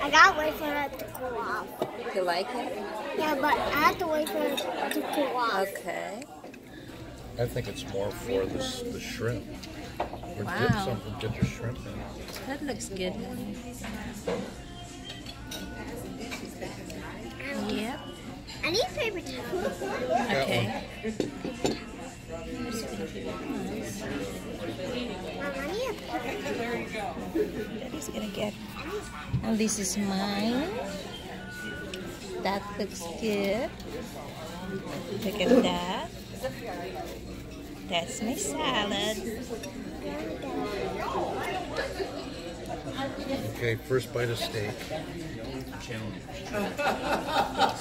I gotta wait for it to cool off. You like it? Yeah, but I have to wait for it to cool off. Okay. I think it's more for the, the shrimp. Or dip Wow. something, dip your shrimp in. That looks good. Um, yep. I need paper towel. That Okay. Mom, I need a paper towel. He's gonna get. And this is mine. That looks good. Look at that. That's my salad. Okay, first bite of steak.